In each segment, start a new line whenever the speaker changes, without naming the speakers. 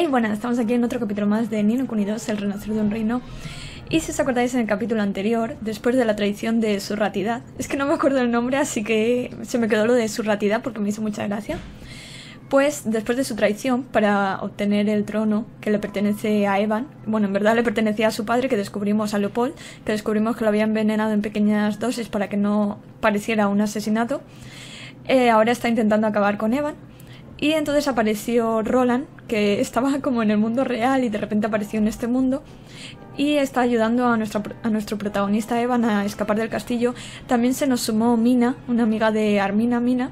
Hey, bueno, estamos aquí en otro capítulo más de Nino Kuni 2, El Renacer de un Reino. Y si os acordáis en el capítulo anterior, después de la tradición de Surratidad, es que no me acuerdo el nombre, así que se me quedó lo de Surratidad porque me hizo mucha gracia. Pues después de su traición, para obtener el trono que le pertenece a Evan, bueno, en verdad le pertenecía a su padre, que descubrimos a Leopold, que descubrimos que lo había envenenado en pequeñas dosis para que no pareciera un asesinato, eh, ahora está intentando acabar con Evan. Y entonces apareció Roland, que estaba como en el mundo real y de repente apareció en este mundo y está ayudando a, nuestra, a nuestro protagonista Evan a escapar del castillo. También se nos sumó Mina, una amiga de Armina Mina,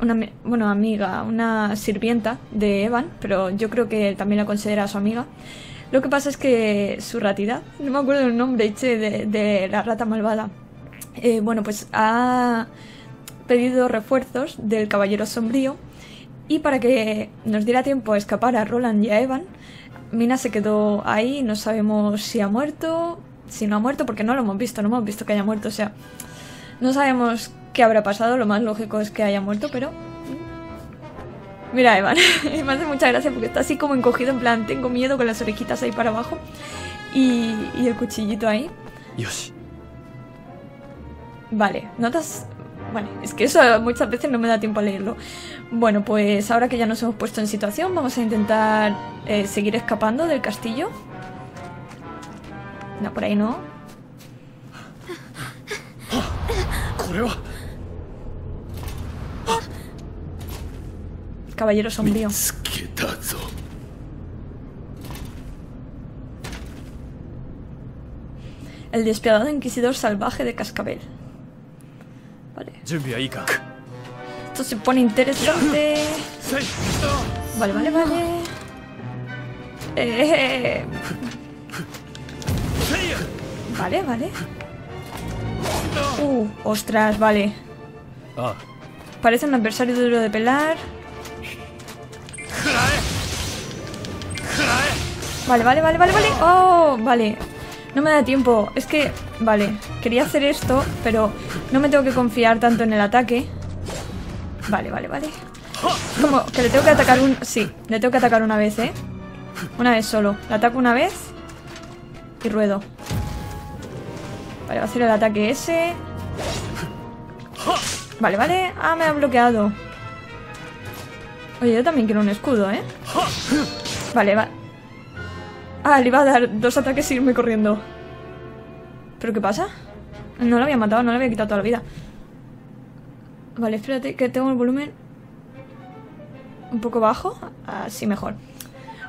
una, bueno, amiga, una sirvienta de Evan, pero yo creo que él también la considera su amiga. Lo que pasa es que su ratidad, no me acuerdo el nombre de, de la rata malvada, eh, bueno, pues ha pedido refuerzos del Caballero Sombrío y para que nos diera tiempo a escapar a Roland y a Evan, Mina se quedó ahí, no sabemos si ha muerto, si no ha muerto, porque no lo hemos visto, no hemos visto que haya muerto, o sea, no sabemos qué habrá pasado, lo más lógico es que haya muerto, pero... Mira, Evan, me hace mucha gracia porque está así como encogido, en plan, tengo miedo con las orejitas ahí para abajo y, y el cuchillito ahí.
Yoshi.
Vale, notas Vale, es que eso muchas veces no me da tiempo a leerlo. Bueno, pues ahora que ya nos hemos puesto en situación, vamos a intentar eh, seguir escapando del castillo. No, por ahí no. Caballero sombrío. El despiadado inquisidor salvaje de Cascabel. Vale. Esto se pone interesante. Vale, vale, vale. Eh, vale, vale. Uh, ostras, vale. Parece un adversario duro de pelar. Vale, vale, vale, vale, vale. Oh, vale. No me da tiempo. Es que, vale, quería hacer esto, pero no me tengo que confiar tanto en el ataque. Vale, vale, vale. Como que le tengo que atacar un... Sí, le tengo que atacar una vez, ¿eh? Una vez solo. Le ataco una vez y ruedo. Vale, va a hacer el ataque ese. Vale, vale. Ah, me ha bloqueado. Oye, yo también quiero un escudo, ¿eh? Vale, va. Ah, le iba a dar dos ataques y irme corriendo. ¿Pero qué pasa? No lo había matado, no le había quitado toda la vida. Vale, espérate, que tengo el volumen un poco bajo. Así mejor.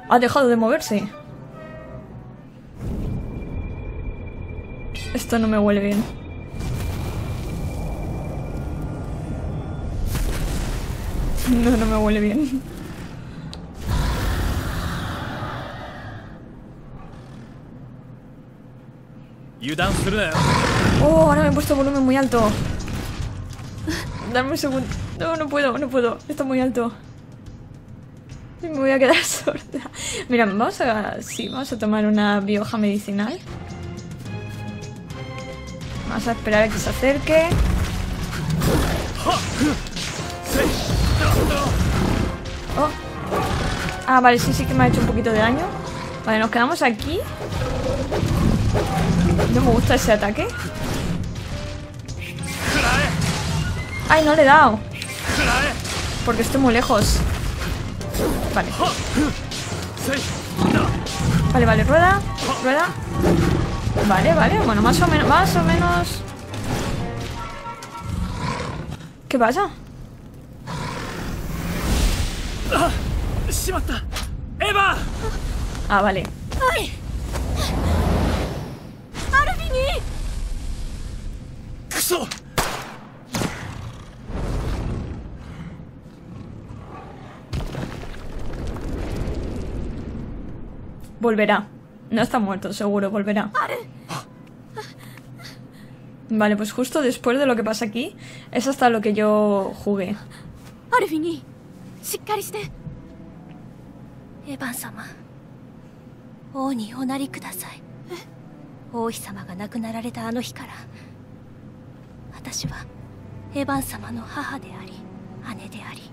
Ha dejado de moverse. Esto no me huele bien. No, no me huele bien. Oh, ahora me he puesto volumen muy alto. Dame un segundo. No, no puedo, no puedo. Está muy alto. Me voy a quedar sorda. Mira, vamos a... Sí, vamos a tomar una bioja medicinal. Vamos a esperar a que se acerque. Oh. Ah, vale, sí, sí que me ha hecho un poquito de daño. Vale, nos quedamos aquí. No me gusta ese ataque. ¡Ay, no le he dado! Porque estoy muy lejos. Vale. Vale, vale, rueda. Rueda. Vale, vale. Bueno, más o menos. Más o menos. ¿Qué pasa? Ah, vale. Volverá. No está muerto, seguro, volverá. Vale, pues justo después de lo que pasa aquí, es hasta lo que yo jugué.
私はエヴァン様の母であり姉であり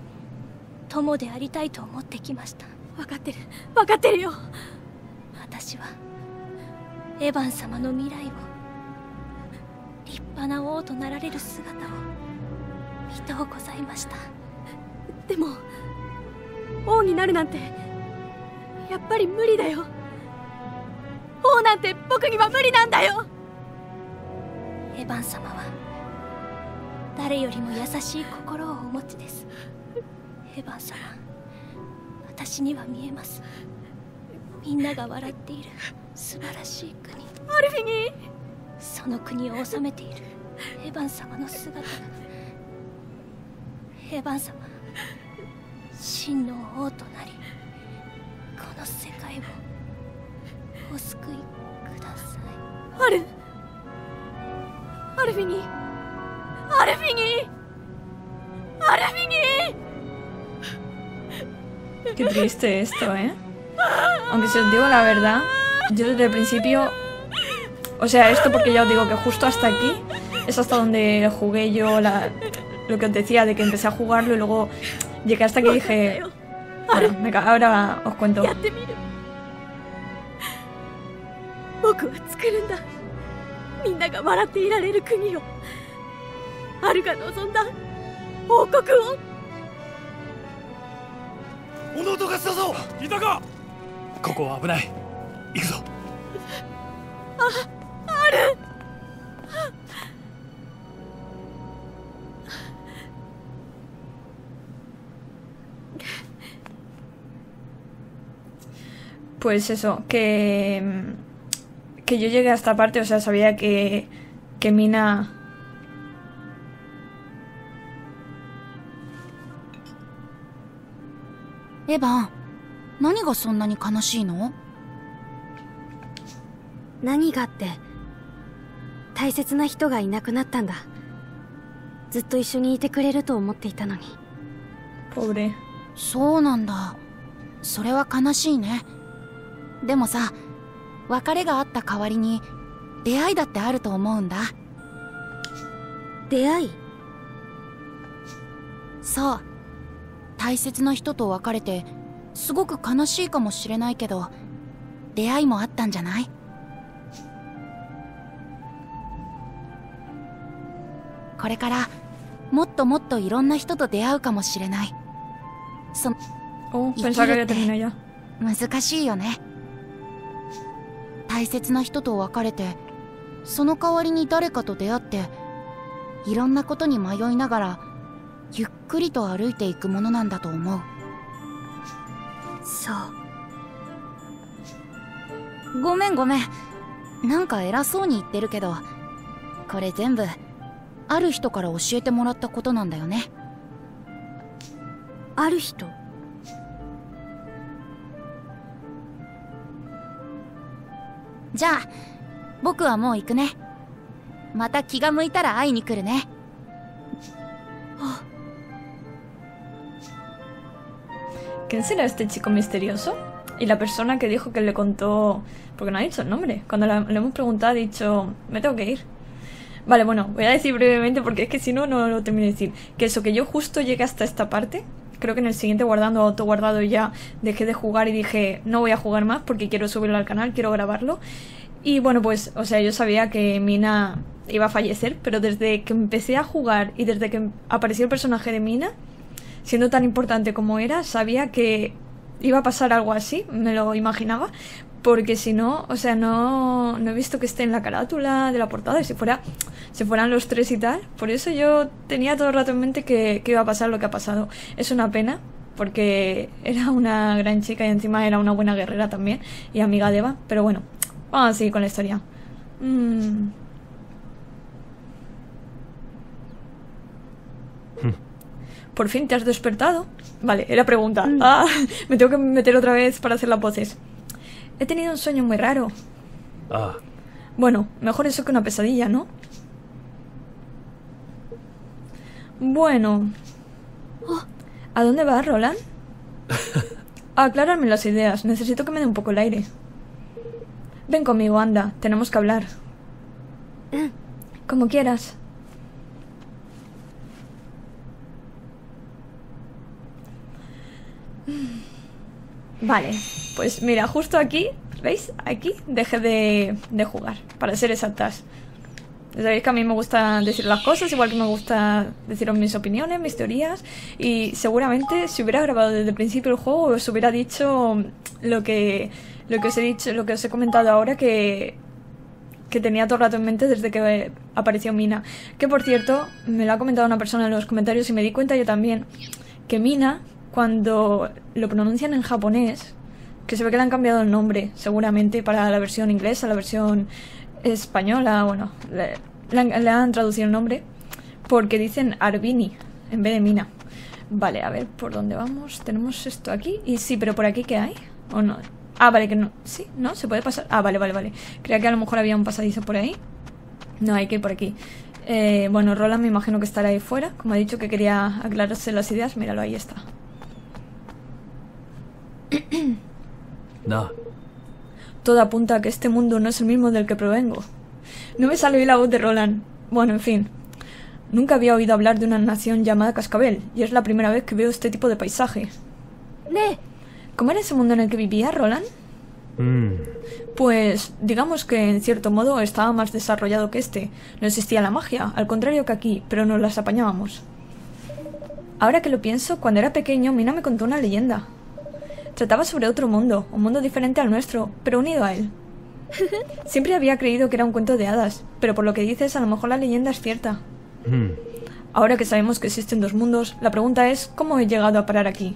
友でありたいと思ってきました。分かってる。分かってるよ。私はエヴァン様の未来を立派な王となられる姿を見とうございました。でも王になるなんてやっぱり無理だよ。王なんて僕には無理なんだよ。エヴァン様は誰よりも優しい心をお持ちです。エヴァン様私には見えます。みんなが笑っている。素晴らしい国。アルフィニー。その国を治めている。エヴァン様の姿が。エヴァン様真の王となりこの世界をお救いください。アルアルフィニー ¡Arefingí! ¡Arefingí!
Qué triste esto, ¿eh? Aunque si os digo la verdad, yo desde el principio... O sea, esto porque ya os digo que justo hasta aquí es hasta donde jugué yo la, lo que os decía de que empecé a jugarlo y luego llegué hasta que dije... Bueno, me ahora os cuento.
アルが望んだ王国を
物音がしたぞいたかここは危ない行くぞ「
Pues eso, que... Que yo llegué a esta parte, o sea, sabía que... Que Mina...
エヴァン何がそんなに悲しいの？
何がって大切な人がいなくなったんだ。ずっと一緒にいてくれると思っていたのに.
そうなんだ。それは悲しいね。でもさ別れがあった代わりに出会いだってあると思うんだ。
出会い？
そう大切な人と別れてすごく悲しいかもしれないけど出会いもあったんじゃない？これからもっともっといろんな人と出会うかもしれないそ
Oh,
¿Y
pensaba que había
qué?
terminado ya.
難しいよね大切な人と別れてその代わりに誰かと出会っていろんなことに迷いながらゆっくりと歩いていくものなんだと思う。
そう。
ごめんごめん。なんか偉そうに言ってるけどこれ全部ある人から教えてもらったことなんだよね。
ある人？
じゃあ僕はもう行くね。また気が向いたら会いに来るね
¿Quién será este chico misterioso? Y la persona que dijo que le contó... Porque no ha dicho el nombre. Cuando le hemos preguntado ha dicho... Me tengo que ir. Vale, bueno, voy a decir brevemente porque es que si no, no lo termino de decir. Que eso, que yo justo llegué hasta esta parte. Creo que en el siguiente guardando, autoguardado ya dejé de jugar y dije no voy a jugar más porque quiero subirlo al canal, quiero grabarlo. Y bueno, pues, o sea, yo sabía que Mina iba a fallecer, pero desde que empecé a jugar y desde que apareció el personaje de Mina, siendo tan importante como era, sabía que iba a pasar algo así, me lo imaginaba, porque si no, o sea, no, no he visto que esté en la carátula de la portada, y si fuera, si fueran los tres y tal, por eso yo tenía todo el rato en mente que, que iba a pasar lo que ha pasado. Es una pena, porque era una gran chica y encima era una buena guerrera también, y amiga de Eva, pero bueno, vamos a seguir con la historia. Mm. Por fin te has despertado. Vale, era pregunta. Ah, me tengo que meter otra vez para hacer las voces. He tenido un sueño muy raro.
あ
Bueno, mejor eso que una pesadilla, ¿no? Bueno. ¿A dónde vas, Roland? A aclararme las ideas. Necesito que me dé un poco el aire. Ven conmigo, anda. Tenemos que hablar. Como quieras. Vale, pues mira, justo aquí, ¿veis? Aquí dejé de, de jugar, para ser exactas. Sabéis que a mí me gusta decir las cosas, igual que me gusta deciros mis opiniones, mis teorías. Y seguramente si hubiera grabado desde el principio el juego, os hubiera dicho lo que, lo que os he dicho, lo que os he comentado ahora que, que tenía todo el rato en mente desde que apareció Mina. Que por cierto, me lo ha comentado una persona en los comentarios y me di cuenta yo también que Mina, cuando lo pronuncian en japonés, que se ve que le han cambiado el nombre, seguramente, para la versión inglesa, la versión española, bueno, le, han traducido el nombre, porque dicen Arbini en vez de Mina. Vale, a ver por dónde vamos. Tenemos esto aquí. Y sí, pero por aquí ¿qué hay? ¿O no? Ah, vale, que no. Sí, ¿no? ¿Se puede pasar? Ah, vale, vale, vale. Creía que a lo mejor había un pasadizo por ahí. No, hay que ir por aquí. Eh, bueno, Roland me imagino que estará ahí fuera. Como ha dicho que quería aclararse las ideas, míralo, ahí está.
da.
Todo apunta a que este mundo no es el mismo del que provengo. No me sale la voz de Roland. Bueno, en fin. Nunca había oído hablar de una nación llamada Cascabel, y es la primera vez que veo este tipo de paisaje.
¡Ne!
¿Cómo era ese mundo en el que vivía Roland?
Mm.
Pues digamos que en cierto modo estaba más desarrollado que este. No existía la magia, al contrario que aquí, pero nos las apañábamos. Ahora que lo pienso, cuando era pequeño, Mina me contó una leyenda. Trataba sobre otro mundo, un mundo diferente al nuestro, pero unido a él. Siempre había creído que era un cuento de hadas, pero por lo que dices a lo mejor la leyenda es cierta.
Hmm.
Ahora que sabemos que existen dos mundos, la pregunta es ¿cómo he llegado a parar aquí?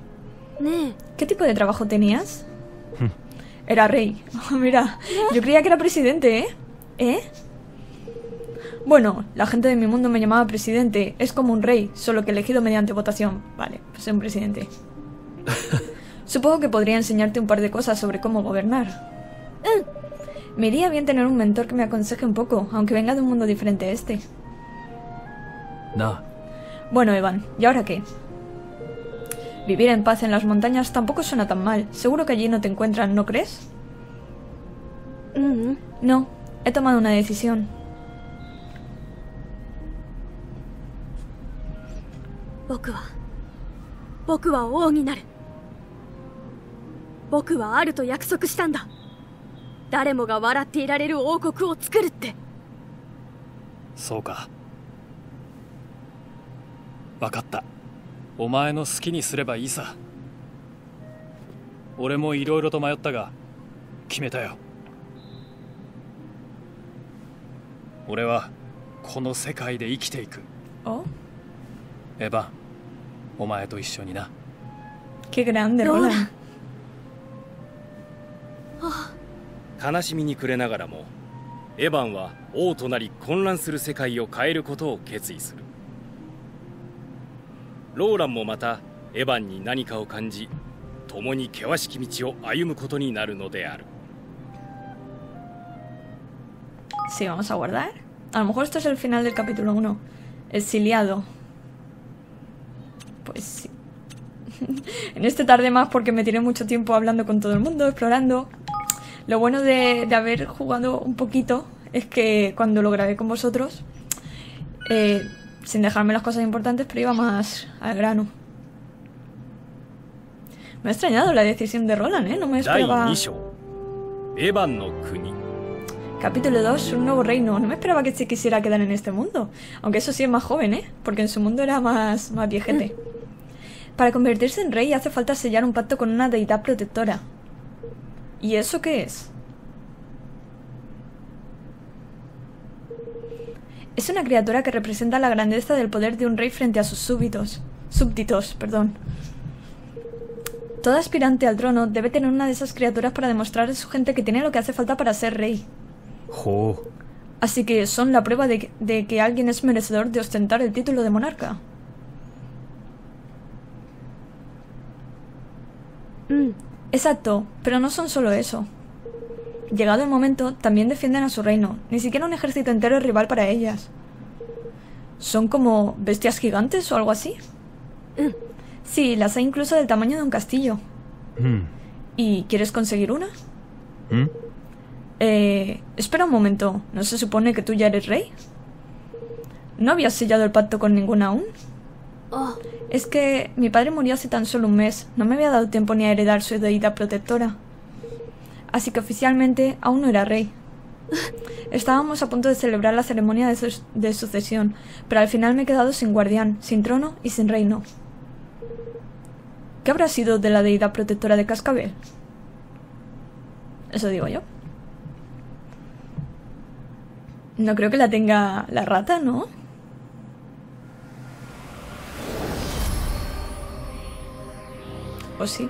¿Qué tipo de trabajo tenías? Hmm. Era rey. Mira, yo creía que era presidente, ¿eh? ¿Eh? Bueno, la gente de mi mundo me llamaba presidente. Es como un rey, solo que elegido mediante votación. Vale, pues soy un presidente. Supongo que podría enseñarte un par de cosas sobre cómo gobernar. Me iría bien tener un mentor que me aconseje un poco, aunque venga de un mundo diferente a este.
No.
Bueno, Evan, ¿y ahora qué? Vivir en paz en las montañas tampoco suena tan mal. Seguro que allí no te encuentran, ¿no crees? No, he tomado una decisión.
僕はあると約束したんだ。誰もが笑っていられる王国を作るって。
そうか。分かった。お前の好きにすればいいさ。俺もいろいろと迷ったが決めたよ。俺はこの世界で生きていく。
Oh,
エヴァンお前と一緒にな。
qué grande, Roland.
悲しみに暮れながらもエヴァンは王となり混乱する世界を変えることを決意するローランもまたエヴァンに何かを感じ共に険しき道を歩むことになるのである
Sí, vamos a guardar. A lo mejor esto es el final del capítulo 1. Exiliado. Pues sí. en este tardé más porque me tiré mucho tiempo hablando con todo el mundo, explorando. Lo bueno de, de haber jugado un poquito es que cuando lo grabé con vosotros, eh, sin dejarme las cosas importantes, pero iba más al grano. Me ha extrañado la decisión de Roland, ¿eh? No me esperaba... Capítulo 2, un nuevo reino. No me esperaba que se quisiera quedar en este mundo. Aunque eso sí es más joven, ¿eh? Porque en su mundo era más, más viejete. Mm. Para convertirse en rey hace falta sellar un pacto con una deidad protectora. ¿Y eso qué es? Es una criatura que representa la grandeza del poder de un rey frente a sus súbditos. Súbditos, perdón. Todo aspirante al trono debe tener una de esas criaturas para demostrar a su gente que tiene lo que hace falta para ser rey.
Jo.
Así que son la prueba de que, de que alguien es merecedor de ostentar el título de monarca.
Mm.
Exacto, pero no son solo eso. Llegado el momento, también defienden a su reino, ni siquiera un ejército entero es rival para ellas. ¿Son como bestias gigantes o algo así?
Mm.
Sí, las hay incluso del tamaño de un castillo.
Mm.
¿Y quieres conseguir una?
¿Mm?
Eh, espera un momento, ¿no se supone que tú ya eres rey? ¿No habías sellado el pacto con ninguna aún?
あ
Es que mi padre murió hace tan solo un mes. No me había dado tiempo ni a heredar su deidad protectora. Así que oficialmente aún no era rey. Estábamos a punto de celebrar la ceremonia de, su- de sucesión, pero al final me he quedado sin guardián, sin trono y sin reino. ¿Qué habrá sido de la deidad protectora de Cascabel? Eso digo yo. No creo que la tenga la rata, ¿no? ¿O sí?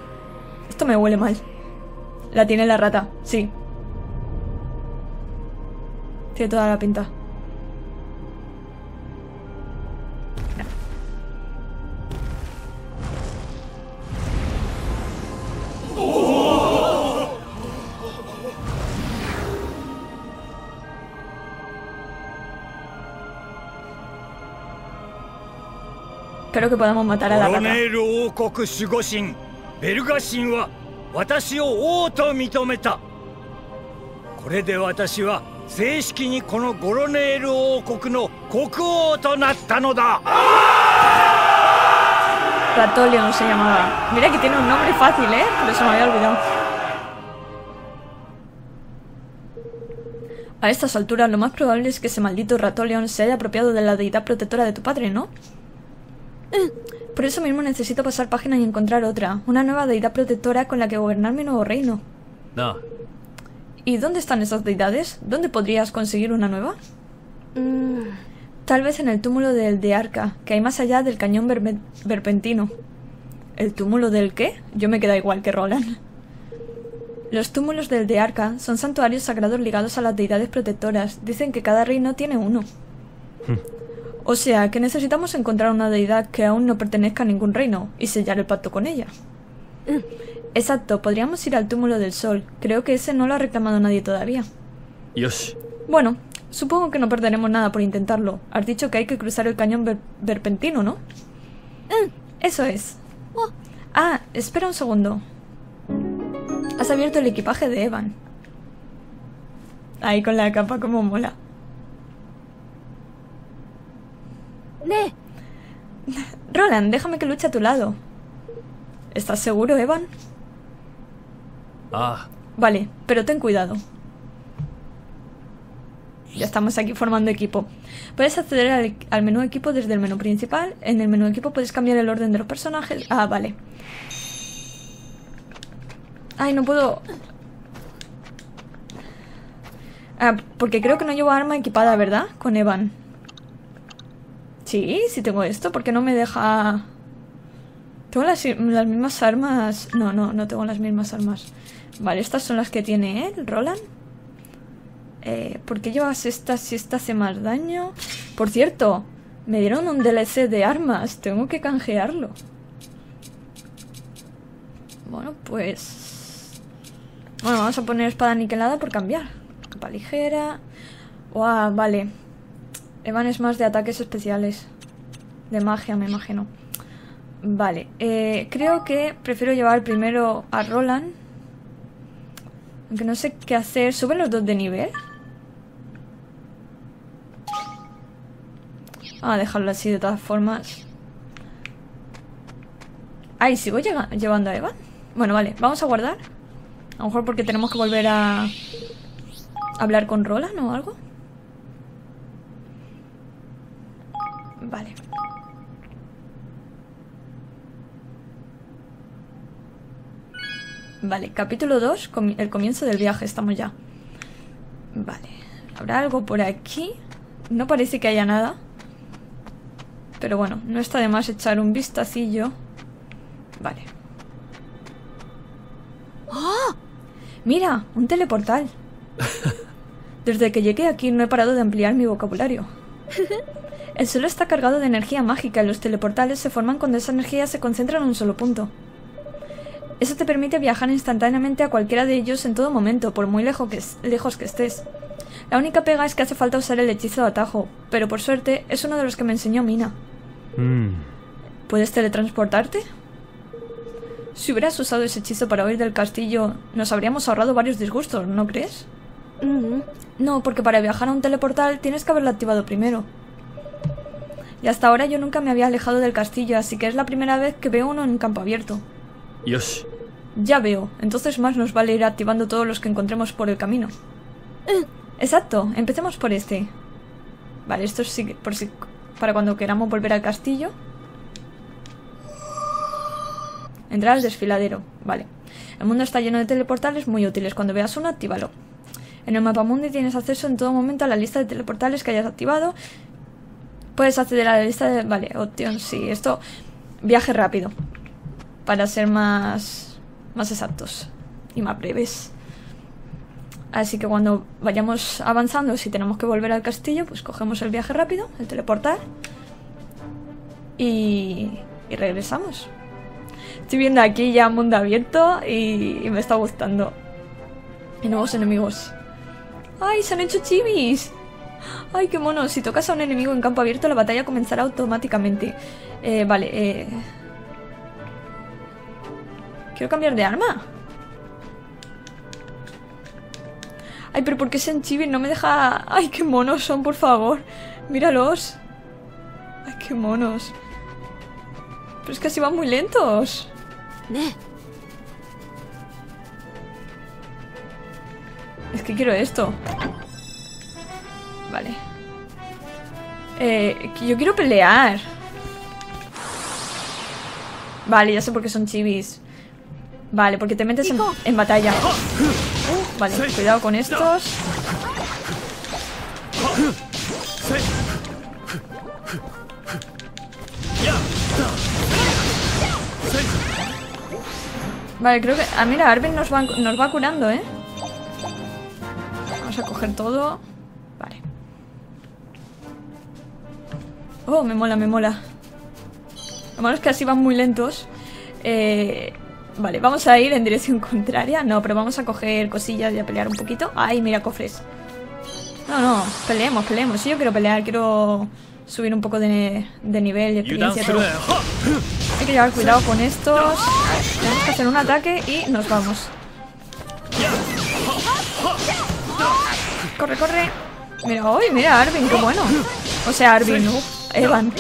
Esto me huele mal. La tiene la rata, sí. Tiene toda la pinta. Espero que podamos matar a la rata.
ネール王国守護神ベルガ神は私を王と認めたこれで私は正式にこのゴロネール王国の国王となったのだ
Ratolion se llamaba. Mira que tiene un nombre fácil, ¿eh? Pero se me había olvidado. A estas alturas, lo más probable es que ese maldito Ratolion se haya apropiado de la deidad protectora de tu padre, ¿no? Por eso mismo necesito pasar página y encontrar otra, una nueva deidad protectora con la que gobernar mi nuevo reino.
No.
¿Y dónde están esas deidades? ¿Dónde podrías conseguir una nueva?
Mm.
Tal vez en el túmulo del de Arca, que hay más allá del cañón verpentino. ¿El túmulo del qué? Yo me queda igual que Roland. Los túmulos del de Arca son santuarios sagrados ligados a las deidades protectoras. Dicen que cada reino tiene uno. Hmm. O sea, que necesitamos encontrar una deidad que aún no pertenezca a ningún reino y sellar el pacto con ella. Exacto, podríamos ir al túmulo del sol. Creo que ese no lo ha reclamado nadie todavía.
よし
Bueno, supongo que no perderemos nada por intentarlo. Has dicho que hay que cruzar el cañón ver- verpentino, ¿no? Eso es. Ah, espera un segundo. Has abierto el equipaje de Evan. Ahí con la capa como mola.
ね
Roland, déjame que luche a tu lado. ¿Estás seguro, Evan?
あ
Vale, pero ten cuidado. Ya estamos aquí formando equipo. Puedes acceder al, al menú equipo desde el menú principal. En el menú equipo puedes cambiar el orden de los personajes. Ah, vale. Ay, no puedo... Ah, porque creo que no llevo arma equipada, ¿verdad? Con Evan. Sí, sí tengo esto. porque no me deja...? Tengo las, las mismas armas... No, no, no tengo las mismas armas. Vale, estas son las que tiene él, Roland. Eh, ¿Por qué llevas estas si esta hace más daño? Por cierto, me dieron un DLC de armas. Tengo que canjearlo. Bueno, pues... Bueno, vamos a poner espada aniquilada por cambiar. Capa ligera. Uah, vale. Evan es más de ataques especiales. De magia, me imagino. Vale, eh, creo que prefiero llevar primero a Roland. Aunque no sé qué hacer. ¿Suben los dos de nivel? Vamos a dejarlo así de todas formas. Ay, ¿sigo llevando a Evan? Bueno, vale, vamos a guardar. A lo mejor porque tenemos que volver a hablar con Roland o algo. Vale, capítulo 2, el comienzo del viaje, estamos ya. Vale, ¿habrá algo por aquí? No parece que haya nada. Pero bueno, no está de más echar un vistacillo. Vale. ¡Ah! Mira, un teleportal. Desde que llegué aquí no he parado de ampliar mi vocabulario. El suelo está cargado de energía mágica y los teleportales se forman cuando esa energía se concentra en un solo punto. Eso te permite viajar instantáneamente a cualquiera de ellos en todo momento, por muy lejos que, estés. La única pega es que hace falta usar el hechizo de atajo, pero por suerte es uno de los que me enseñó Mina.
Mm.
¿Puedes teletransportarte? Si hubieras usado ese hechizo para huir del castillo, nos habríamos ahorrado varios disgustos, ¿no crees?
Mm-hmm.
No, porque para viajar a un teleportal tienes que haberlo activado primero. Y hasta ahora yo nunca me había alejado del castillo, así que es la primera vez que veo uno en un campo abierto.
よし
Ya veo, entonces más nos vale ir activando todos los que encontremos por el camino. Exacto, empecemos por este. Vale, esto sí que- por si para cuando queramos volver al castillo. Entrar al desfiladero, vale. El mundo está lleno de teleportales muy útiles. Cuando veas uno, actívalo. En el mapa mundi tienes acceso en todo momento a la lista de teleportales que hayas activado. Puedes acceder a la lista de... Vale, opción, sí. Esto... Viaje rápido. Para ser más... Más exactos. Y más breves. Así que cuando vayamos avanzando, si tenemos que volver al castillo, pues cogemos el viaje rápido, el teleportar. Y... Y regresamos. Estoy viendo aquí ya mundo abierto y, y me está gustando. Y nuevos enemigos. ¡Ay, se han hecho chivis! ¡Ay, qué mono! Si tocas a un enemigo en campo abierto, la batalla comenzará automáticamente. Eh, vale, eh... Quiero cambiar de arma. Ay, pero ¿por qué sean chivis? No me deja... ¡Ay, qué monos son, por favor! Míralos. ¡Ay, qué monos! Pero es que así van muy lentos.
ね
Es que quiero esto. Vale. Eh, yo quiero pelear. Vale, ya sé por qué son chivis. Vale, porque te metes en, en batalla. Vale, cuidado con estos. Vale, creo que... Ah, mira, Arvin nos va, nos va curando, ¿eh? Vamos a coger todo. Vale. Oh, me mola, me mola. Lo malo es que así van muy lentos. Eh, Vale, vamos a ir en dirección contraria. No, pero vamos a coger cosillas y a pelear un poquito. Ay, mira, cofres. No, no, peleemos, peleemos. Sí, yo quiero pelear, quiero subir un poco de, de nivel y experiencia.
Pero
hay que llevar cuidado con estos. Tenemos que hacer un ataque y nos vamos. Corre, corre. Mira, hoy, mira, Arvin, qué bueno. O sea, Arvin, uh, Evan.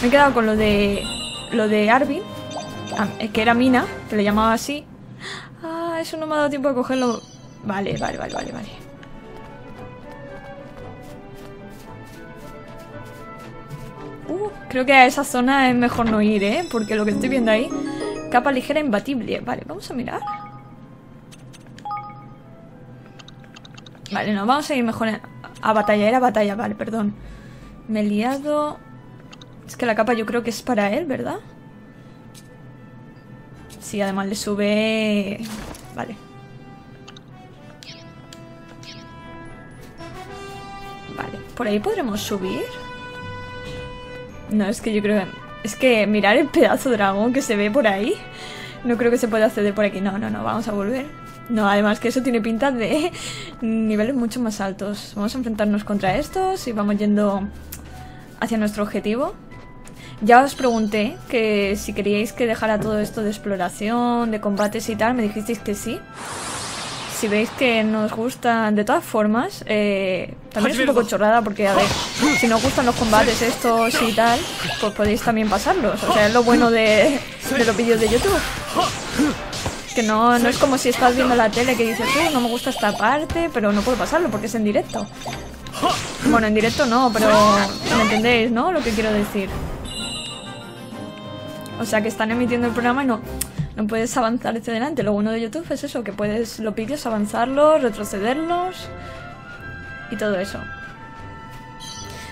Me he quedado con lo de lo de Arvin ah, eh, Que era Mina, que le llamaba así. Ah, eso no me ha dado tiempo de cogerlo. Vale, vale, vale, vale, vale. Uh, creo que a esa zona es mejor no ir, ¿eh? Porque lo que estoy viendo ahí... Capa ligera imbatible. Vale, vamos a mirar. Vale, no, vamos a ir mejor a, a batalla. Era batalla, vale, perdón. Me he liado... Es que la capa yo creo que es para él, ¿verdad? Sí, además le sube... Vale. Vale, ¿por ahí podremos subir? No, es que yo creo. Es que mirar el pedazo dragón que se ve por ahí. No creo que se pueda acceder por aquí. No, no, no, vamos a volver. No, además que eso tiene pinta de niveles mucho más altos. Vamos a enfrentarnos contra estos y vamos yendo hacia nuestro objetivo. Ya os pregunté que si queríais que dejara todo esto de exploración, de combates y tal, me dijisteis que sí. Si veis que nos gustan, de todas formas, eh, también es un poco chorrada porque, a ver, si nos gustan los combates estos y tal, pues podéis también pasarlos. O sea, es lo bueno de, de los vídeos de YouTube. Que no, no es como si estás viendo la tele que dices, "Uh, no me gusta esta parte, pero no puedo pasarlo porque es en directo. Bueno, en directo no, pero me entendéis, ¿no? Lo que quiero decir. O sea, que están emitiendo el programa y no, no puedes avanzar hacia adelante. Lo bueno de YouTube es eso, que puedes los vídeos avanzarlos, retrocederlos y todo eso.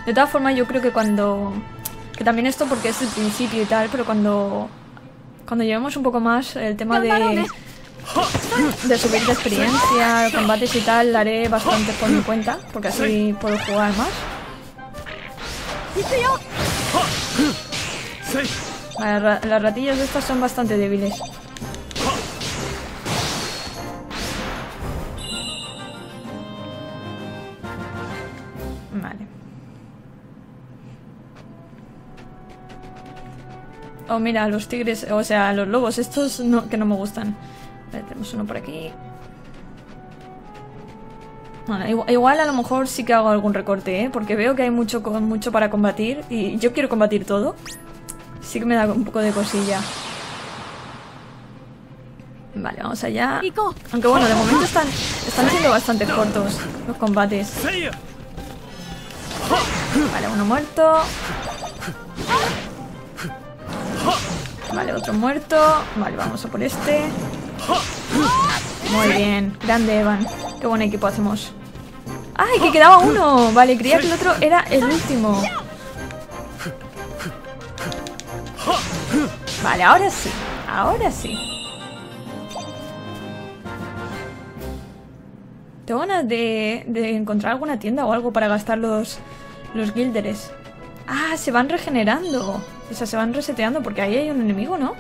De todas formas, yo creo que cuando... Que también esto porque es el principio y tal, pero cuando... Cuando llevemos un poco más el tema de... De subir de experiencia, combates y tal, la haré bastante por mi cuenta, porque así puedo jugar más. Vale, las ratillas de estas son bastante débiles. Vale. Oh, mira, los tigres, o sea, los lobos, estos que no me gustan. Vale, tenemos uno por aquí. Igual, a lo mejor sí que hago algún recorte, ¿eh? Porque veo que hay mucho, mucho para combatir y yo quiero combatir todo. Sí que me da un poco de cosilla. Vale, vamos allá. Aunque bueno, de momento están, están siendo bastante cortos los combates. Vale, uno muerto. Vale, otro muerto. Vale, vamos a por este. Muy bien. Grande, Evan. Qué buen equipo hacemos. ¡Ay, que quedaba uno! Vale, creía que el otro era el último. Vale, ahora sí. Ahora sí. Tengo ganas de, de encontrar alguna tienda o algo para gastar los, los guilderes. Ah, se van regenerando. O sea, se van reseteando porque ahí hay un enemigo, ¿no?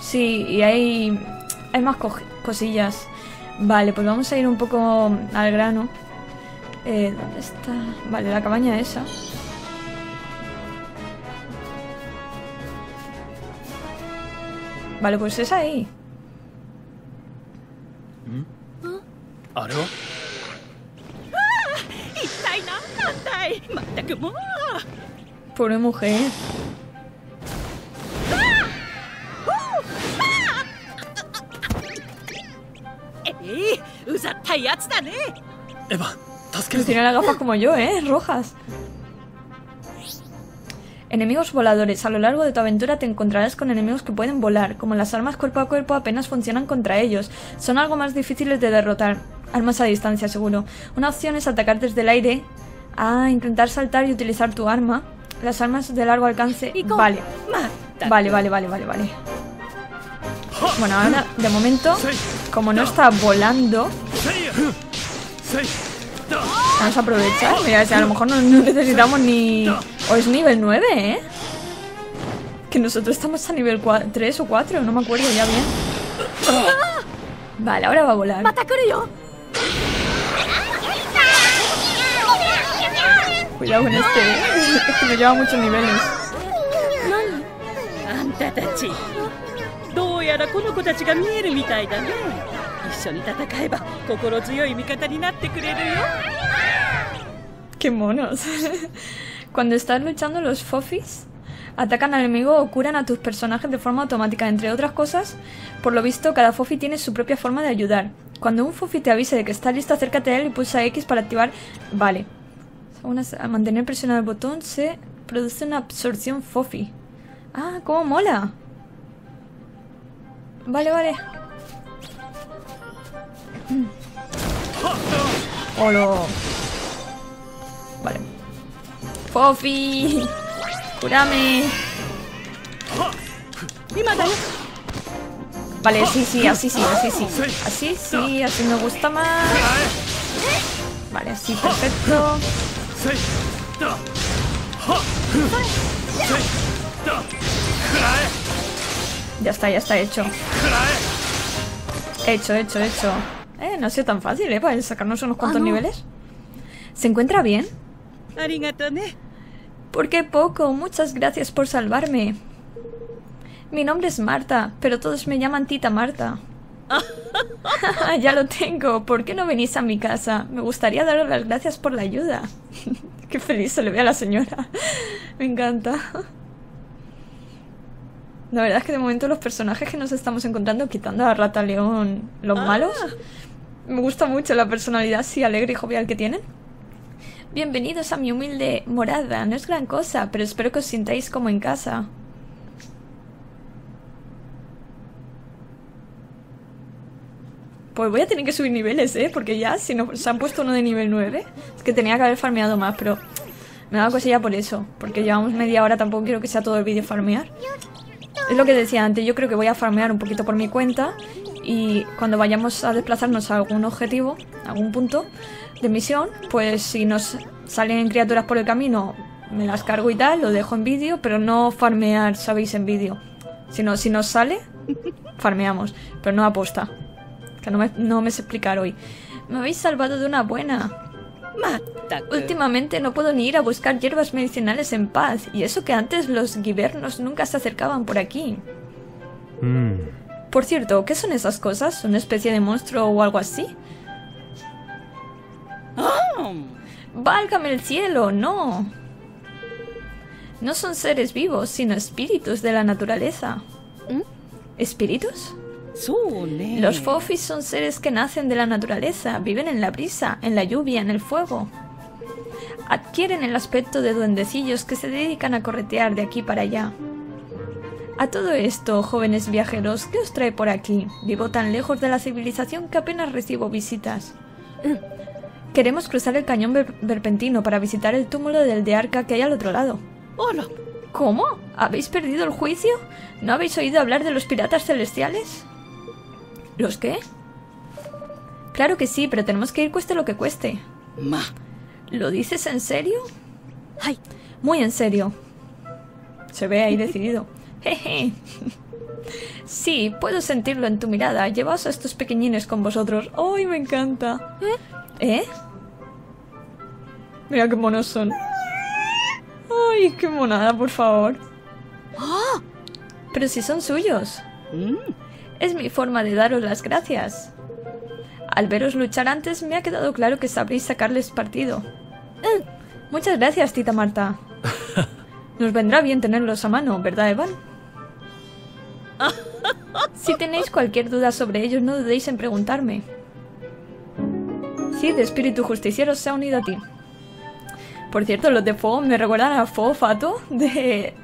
Sí, y hay, hay más co- cosillas. Vale, pues vamos a ir un poco al grano. Eh, ¿Dónde está? Vale, la cabaña esa. Vale, pues es ahí.
¿Mm? ¿Ah? ¿Aro? ¡Ah!
Pobre mujer.
¡Ah! ¡Eh! Eva, Pero
pues tiene las gafas como yo, ¿eh? Rojas. Enemigos voladores. A lo largo de tu aventura te encontrarás con enemigos que pueden volar. Como las armas cuerpo a cuerpo apenas funcionan contra ellos, son algo más difíciles de derrotar. Armas a distancia, seguro. Una opción es atacar desde el aire. Ah, intentar saltar y utilizar tu arma. Las armas de largo alcance.
¿Y?
Vale. Vale, vale, vale, vale, vale. Bueno, ahora, de momento, como no está volando... Vamos a aprovechar. Mira, o sea, a lo mejor no, necesitamos ni... O es nivel 9, ¿eh? Que nosotros estamos a nivel 3 o 4, no me acuerdo ya bien. Vale, ahora va a volar. Cuidado con este, ¿eh? es que me lleva muchos niveles.
あんたたちどうやらこの子たちが見えるみたいだね一緒に戦えば心強い味方になってくれるよ
¡Qué monos! Cuando estás luchando, los Fofis atacan al enemigo o curan a tus personajes de forma automática. Entre otras cosas, por lo visto, cada Fofi tiene su propia forma de ayudar. Cuando un Fofi te avise de que está listo, acércate a él y pulsa X para activar. Vale. Según as- al mantener presionado el botón, se produce una absorción Fofi. ¡Ah, cómo mola! Vale, vale. Oh, ¡Holo! Vale. ¡Fofi!
¡Curame!
Vale, sí, sí, así sí, así sí. Así sí, así me gusta más. Vale, así, perfecto. Ya está, ya está hecho. Hecho, hecho, hecho. Eh, no ha sido tan fácil, ¿eh? Para sacarnos unos cuantos
ah,
niveles. ¿Se encuentra bien? ¿Por qué poco? Muchas gracias por salvarme. Mi nombre es Marta, pero todos me llaman Tita Marta. ya lo tengo. ¿Por qué no venís a mi casa? Me gustaría daros las gracias por la ayuda. qué feliz se le ve a la señora. me encanta. La verdad es que de momento los personajes que nos estamos encontrando, quitando a Rata León, los ah. malos, me gusta mucho la personalidad así alegre y jovial que tienen. Bienvenidos a mi humilde morada. No es gran cosa, pero espero que os sintáis como en casa. Pues voy a tener que subir niveles, ¿eh? Porque ya, si nos se han puesto uno de nivel 9, es que tenía que haber farmeado más, pero me da cosilla por eso. Porque llevamos media hora, tampoco quiero que sea todo el vídeo farmear. Es lo que decía antes, yo creo que voy a farmear un poquito por mi cuenta y cuando vayamos a desplazarnos a algún objetivo, a algún punto de misión, pues si nos salen criaturas por el camino, me las cargo y tal, lo dejo en vídeo, pero no farmear, sabéis, en vídeo. Sino si nos sale, farmeamos, pero no aposta. Que no me, no me sé explicar hoy. Me habéis salvado de una buena.
Mátate.
Últimamente no puedo ni ir a buscar hierbas medicinales en paz, y eso que antes los guibernos nunca se acercaban por aquí.
Mm.
Por cierto, ¿qué son esas cosas? ¿Una especie de monstruo o algo así? ¡Válgame el cielo! ¡No! No son seres vivos, sino espíritus de la naturaleza. ¿Espíritus? Los fofis son seres que nacen de la naturaleza, viven en la brisa, en la lluvia, en el fuego. Adquieren el aspecto de duendecillos que se dedican a corretear de aquí para allá. A todo esto, jóvenes viajeros, ¿qué os trae por aquí? Vivo tan lejos de la civilización que apenas recibo visitas. Queremos cruzar el cañón ver- verpentino para visitar el túmulo del de Arca que hay al otro lado.
Hola.
¿Cómo? ¿Habéis perdido el juicio? ¿No habéis oído hablar de los piratas celestiales? ¿Los qué? Claro que sí, pero tenemos que ir cueste lo que cueste.
Ma.
¿Lo dices en serio?
Ay,
Muy en serio. Se ve ahí decidido. Jeje. Sí, puedo sentirlo en tu mirada. Llevaos a estos pequeñines con vosotros. ¡Ay, me encanta! ¿Eh? Mira qué monos son. ¡Ay, qué monada, por favor! Pero si son suyos.
Mm.
Es mi forma de daros las gracias. Al veros luchar antes me ha quedado claro que sabréis sacarles partido. Muchas gracias, tita Marta. Nos vendrá bien tenerlos a mano, ¿verdad, Evan? Si tenéis cualquier duda sobre ellos, no dudéis en preguntarme. Cid, espíritu justiciero, se ha unido a ti. Por cierto, los de fuego me recuerdan a Fuego Fato de,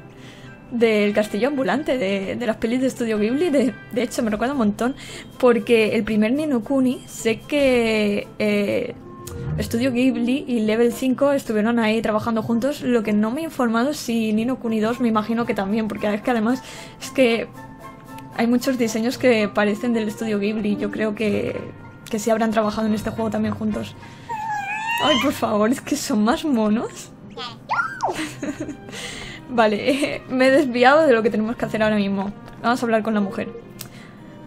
del castillo ambulante de, de las pelis de Estudio Ghibli. De, de hecho, me recuerda un montón. Porque el primer Nino Kuni, sé que eh, Estudio Ghibli y Level 5 estuvieron ahí trabajando juntos. Lo que no me he informado si Nino Kuni 2 me imagino que también. Porque es que además es que hay muchos diseños que parecen del Estudio Ghibli. Yo creo que, que sí habrán trabajado en este juego también juntos. Ay, por favor, es que son más monos. Vale, me he desviado de lo que tenemos que hacer ahora mismo. Vamos a hablar con la mujer.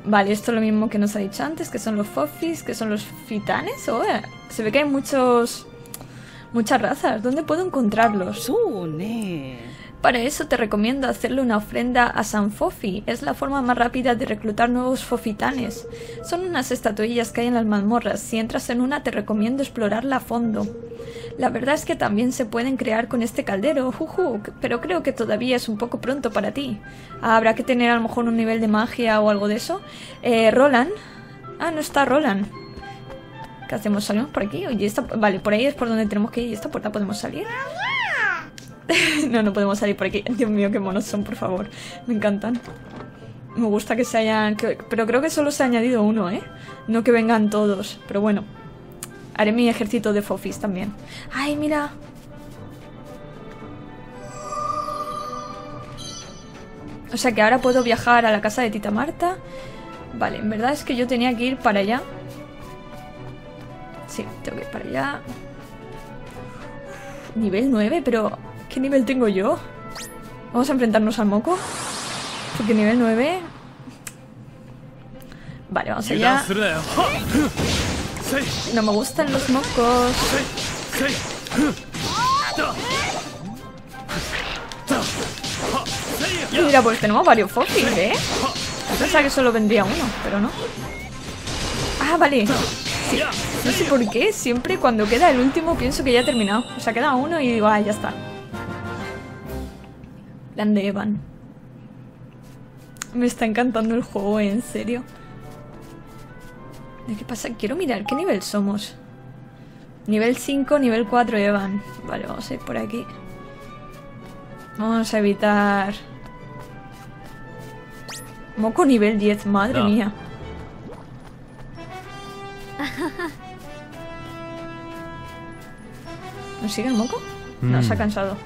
Vale, esto es lo mismo que nos ha dicho antes, que son los fofis, que son los fitanes. Oh, se ve que hay muchos... Muchas razas. ¿Dónde puedo encontrarlos? Para eso te recomiendo hacerle una ofrenda a San Fofi, es la forma más rápida de reclutar nuevos fofitanes. Son unas estatuillas que hay en las mazmorras, si entras en una te recomiendo explorarla a fondo. La verdad es que también se pueden crear con este caldero, juju, pero creo que todavía es un poco pronto para ti. Habrá que tener a lo mejor un nivel de magia o algo de eso. Eh, Roland. Ah, no está Roland. ¿Qué hacemos? ¿Salimos por aquí? Oye, esta... Vale, por ahí es por donde tenemos que ir. ¿Y esta puerta podemos salir? no, no podemos salir por aquí. Dios mío, qué monos son, por favor. Me encantan. Me gusta que se hayan... Pero creo que solo se ha añadido uno, ¿eh? No que vengan todos. Pero bueno. Haré mi ejército de fofis también. ¡Ay, mira! O sea que ahora puedo viajar a la casa de Tita Marta. Vale, en verdad es que yo tenía que ir para allá. Sí, tengo que ir para allá. Nivel 9, pero ¿Qué nivel tengo yo? Vamos a enfrentarnos al moco. Porque nivel 9... Vale, vamos allá. No me gustan los mocos. Mira, pues tenemos varios fósiles, ¿eh? Pensaba que solo vendría uno, pero no. Ah, vale. Sí. No sé por qué, siempre cuando queda el último pienso que ya he terminado. O sea, queda uno y digo, ah, ya está. De Evan. Me está encantando el juego, en serio. ¿De qué pasa? Quiero mirar qué nivel somos. Nivel 5, nivel 4 Evan. Vale, vamos a ir por aquí. Vamos a evitar... Moco nivel 10, madre
No.
mía. ¿Nos sigue el moco? No, se ha cansado.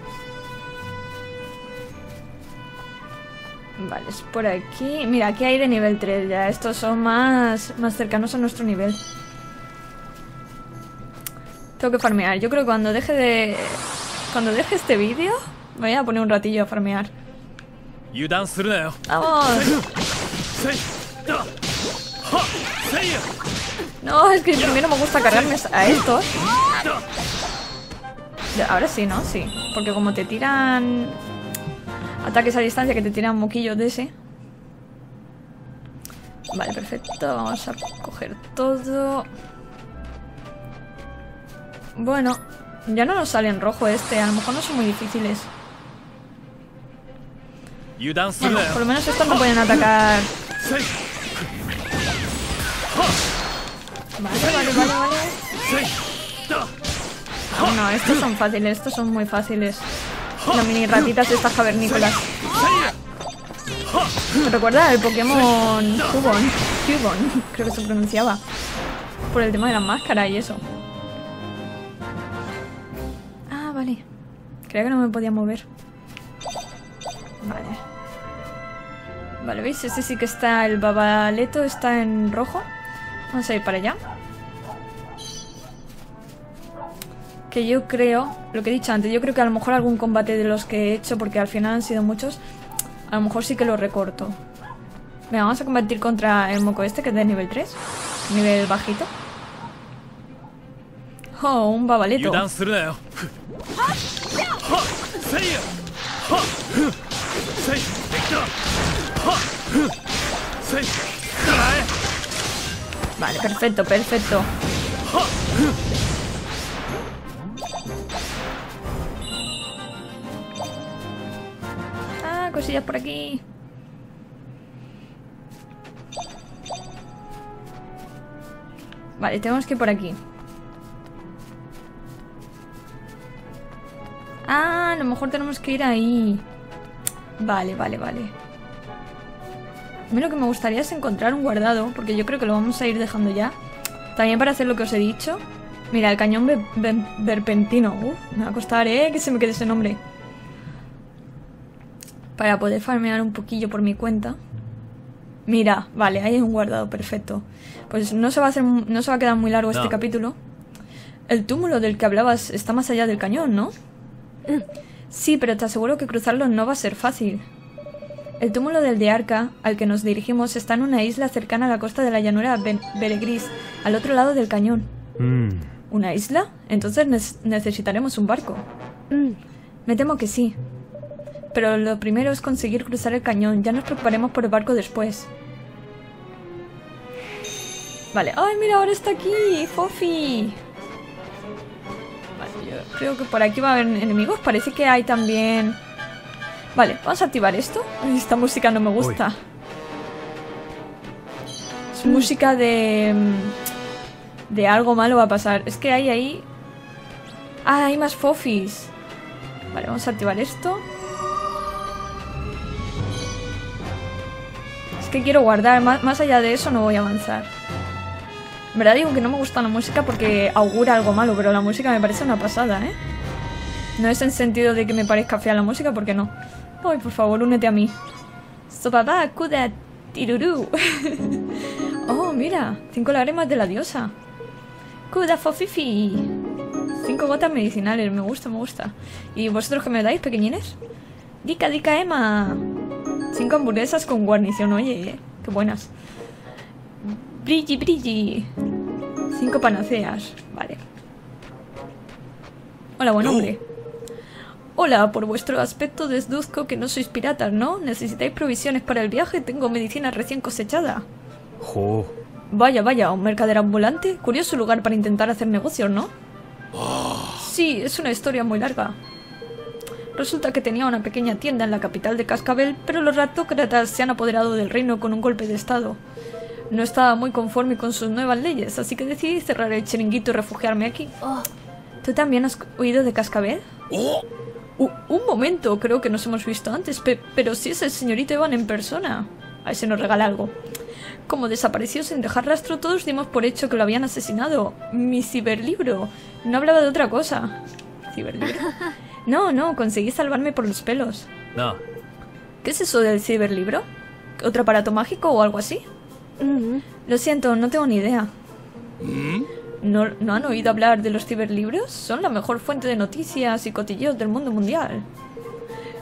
Vale, es por aquí. Mira, aquí hay de nivel 3 ya. Estos son más, más cercanos a nuestro nivel. Tengo que farmear. Yo creo que cuando deje de... Cuando deje este vídeo, voy a poner un ratillo a farmear. ¡Vamos!
Oh.
No, es que primero me gusta cargarme a estos. Ahora sí, ¿no? Sí. Porque como te tiran Ataques a distancia que te tiran moquillos de ese. Vale, perfecto. Vamos a coger todo. Bueno, ya no nos sale en rojo este. A lo mejor no son muy difíciles. Bueno, por lo menos estos no pueden atacar. Vale, vale, vale, vale. No, estos son fáciles. Estos son muy fáciles. Las mini ratitas estas cavernícolas. Me recuerda el Pokémon Cubon, Cubon, creo que se pronunciaba. Por el tema de la máscara y eso. Ah, vale. Creía que no me podía mover. Vale. Vale, ¿veis? Este sí que está, el babaleto está en rojo. Vamos a ir para allá. que yo creo, lo que he dicho antes, yo creo que a lo mejor algún combate de los que he hecho, porque al final han sido muchos, a lo mejor sí que lo recorto. Venga, vamos a combatir contra el moco este, que es de nivel 3. Nivel bajito. Oh, un babaleto. Vale, perfecto, perfecto. Cosillas por aquí. Vale, tenemos que ir por aquí. Ah, a lo mejor tenemos que ir ahí. Vale, vale, vale. A mí lo que me gustaría es encontrar un guardado, porque yo creo que lo vamos a ir dejando ya. También para hacer lo que os he dicho. Mira, el cañón ve- ve- verpentino. Uf, me va a costar, ¿eh? Que se me quede ese nombre. Para poder farmear un poquillo por mi cuenta. Mira, vale, ahí hay un guardado, perfecto. Pues no se va a hacer, mu- no se va a quedar muy largo este capítulo. El túmulo del que hablabas está más allá del cañón, ¿no? Sí, pero te aseguro que cruzarlo no va a ser fácil. El túmulo del de Arca, al que nos dirigimos, está en una isla cercana a la costa de la llanura Beregris, al otro lado del cañón.
うん。
¿Una isla? Entonces necesitaremos un barco.
Mm.
Me temo que sí. Pero lo primero es conseguir cruzar el cañón. Ya nos preocuparemos por el barco después. Vale. ¡Ay, mira, ahora está aquí! ¡Fofi! Vale, yo creo que por aquí va a haber enemigos. Parece que hay también... Vale, vamos a activar esto. Esta música no me gusta. Es música de... De algo malo va a pasar. Es que hay ahí... Ah, hay más fofis. Vale, vamos a activar esto. Que quiero guardar. Más, más allá de eso no voy a avanzar. En verdad digo que no me gusta la música porque augura algo malo, pero la música me parece una pasada, ¿eh? No es en sentido de que me parezca fea la música, porque no. Ay, por favor, únete a mí. Sopapá, kuda, tirurú. oh, mira, cinco lágrimas de la diosa. Kuda fofifi. Cinco gotas medicinales, me gusta, me gusta. ¿Y vosotros qué me dais, pequeñines? Dica, dica, Emma. Cinco hamburguesas con guarnición, oye, eh, qué buenas. Brilli, brilli. Cinco panaceas, vale. Hola, buen hombre. Hola, por vuestro aspecto deduzco que no sois piratas, ¿no? ¿Necesitáis provisiones para el viaje? Tengo medicina recién cosechada.
ほ
Vaya, vaya, un mercader ambulante. Curioso lugar para intentar hacer negocios, ¿no? Sí, es una historia muy larga. Resulta que tenía una pequeña tienda en la capital de Cascabel, pero los ratócratas se han apoderado del reino con un golpe de estado. No estaba muy conforme con sus nuevas leyes, así que decidí cerrar el chiringuito y refugiarme aquí. ¿Tú también has oído de Cascabel? U- un momento, creo que nos hemos visto antes, pe- pero si es el señorito Evan en persona. A si nos regala algo. Como desapareció sin dejar rastro, todos dimos por hecho que lo habían asesinado. Mi ciberlibro. No hablaba de otra cosa. ¿Ciberlibro? No, no, conseguí salvarme por los pelos.
No.
¿Qué es eso del ciberlibro? ¿Otro aparato mágico o algo así?
Mm-hmm.
Lo siento, no tengo ni idea. ¿Mm? ¿No, ¿No han oído hablar de los ciberlibros? Son la mejor fuente de noticias y cotilleos del mundo mundial.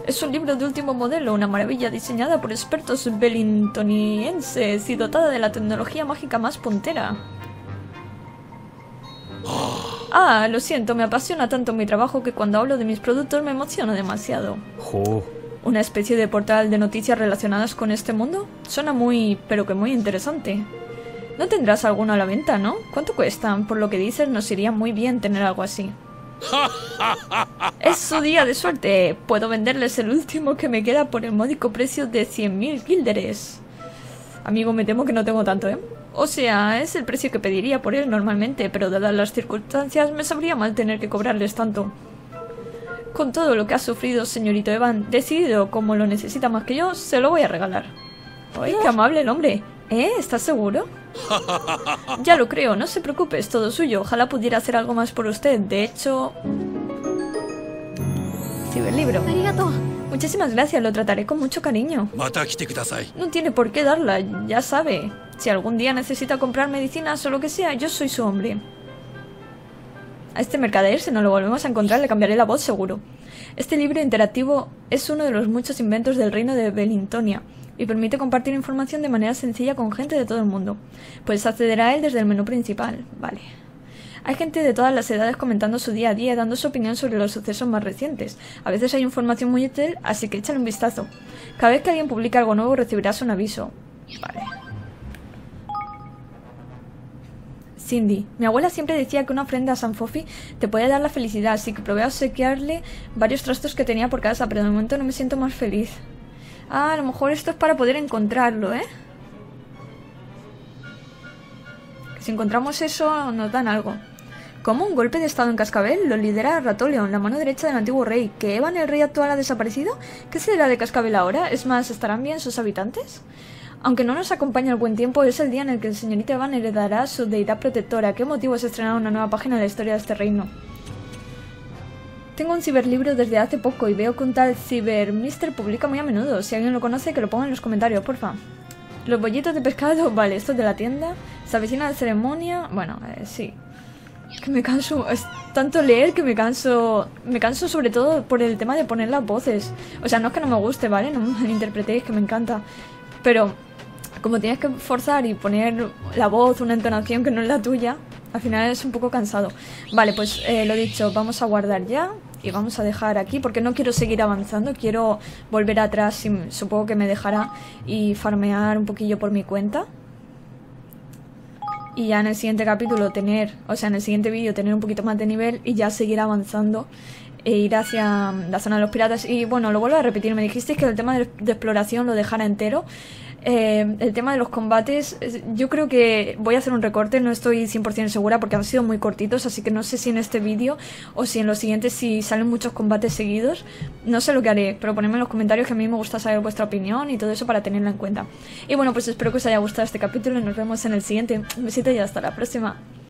Es un libro de último modelo, una maravilla diseñada por expertos bellingtonienses y dotada de la tecnología mágica más puntera. ¡Ah! Ah, lo siento, me apasiona tanto mi trabajo que cuando hablo de mis productos me emociona demasiado.
ほ
¿Una especie de portal de noticias relacionadas con este mundo? Suena muy, pero que muy interesante. No tendrás alguno a la venta, ¿no? ¿Cuánto cuestan? Por lo que dices, nos iría muy bien tener algo así. es su día de suerte. Puedo venderles el último que me queda por el módico precio de 100.000 guilderes. Amigo, me temo que no tengo tanto, ¿eh? O sea, es el precio que pediría por él normalmente, pero dadas las circunstancias me sabría mal tener que cobrarles tanto. Con todo lo que ha sufrido, señorito Evan, decidido como lo necesita más que yo, se lo voy a regalar. ¡Ay, qué amable el hombre! ¿Eh? ¿Estás seguro? ya lo creo, no se preocupe, es todo suyo. Ojalá pudiera hacer algo más por usted. De hecho... Ciberlibro.
Arigato.
Muchísimas gracias, lo trataré con mucho cariño. No tiene por qué darla, ya sabe. Si algún día necesita comprar medicinas o lo que sea, yo soy su hombre. A este mercader, si no lo volvemos a encontrar, le cambiaré la voz seguro. Este libro interactivo es uno de los muchos inventos del reino de Belintonia y permite compartir información de manera sencilla con gente de todo el mundo. Puedes acceder a él desde el menú principal. Vale. Hay gente de todas las edades comentando su día a día, dando su opinión sobre los sucesos más recientes. A veces hay información muy útil, así que échale un vistazo. Cada vez que alguien publica algo nuevo recibirás un aviso. Vale. Cindy, mi abuela siempre decía que una ofrenda a San Fofi te puede dar la felicidad, así que probé a obsequiarle varios trastos que tenía por casa, pero de momento no me siento más feliz. Ah, a lo mejor esto es para poder encontrarlo, ¿eh? Si encontramos eso nos dan algo. ¿Cómo un golpe de estado en Cascabel? Lo lidera Ratoleon, la mano derecha del antiguo rey. ¿Que Evan, el rey actual, ha desaparecido? ¿Qué será de Cascabel ahora? Es más, ¿estarán bien sus habitantes? Aunque no nos acompaña el buen tiempo, es el día en el que el señorito Evan heredará su deidad protectora. ¿Qué motivo es estrenar una nueva página en la historia de este reino? Tengo un ciberlibro desde hace poco y veo que un tal Cibermister publica muy a menudo. Si alguien lo conoce, que lo ponga en los comentarios, porfa. Los bollitos de pescado, vale, esto es de la tienda. Se avecina la ceremonia. Bueno, eh, sí. Que me canso, es tanto leer que me canso. Me canso sobre todo por el tema de poner las voces. O sea, no es que no me guste, ¿vale? No me malinterpretéis, que me encanta. Pero como tienes que forzar y poner la voz, una entonación que no es la tuya, al final es un poco cansado. Vale, pues eh, lo dicho, vamos a guardar ya y vamos a dejar aquí porque no quiero seguir avanzando, quiero volver atrás, y supongo que me dejará, y farmear un poquillo por mi cuenta. Y ya en el siguiente capítulo tener, o sea, en el siguiente vídeo tener un poquito más de nivel y ya seguir avanzando e ir hacia la zona de los piratas. Y bueno, lo vuelvo a repetir, me dijisteis que el tema de, de exploración lo dejara entero. Eh, el tema de los combates, yo creo que voy a hacer un recorte, no estoy 100% segura porque han sido muy cortitos, así que no sé si en este vídeo o si en los siguientes si salen muchos combates seguidos, no sé lo que haré, pero ponedme en los comentarios que a mí me gusta saber vuestra opinión y todo eso para tenerla en cuenta. Y bueno, pues espero que os haya gustado este capítulo y nos vemos en el siguiente. Un besito y hasta la próxima.